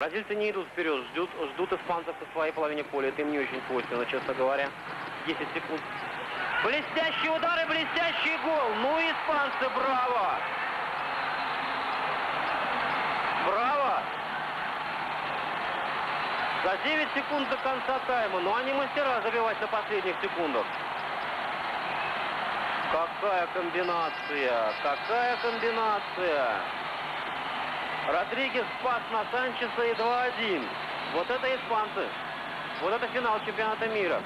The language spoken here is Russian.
Бразильцы не идут вперед, ждут, ждут испанцев на своей половине поля. Это им не очень свойственно, честно говоря. 10 секунд. Блестящие удары, блестящий гол. Ну, испанцы, браво! Браво! За 9 секунд до конца тайма. Ну, они мастера забивать на последних секундах. Какая комбинация! Какая комбинация! Родригес спас на Санчеса и 2-1. Вот это испанцы. Вот это финал чемпионата мира.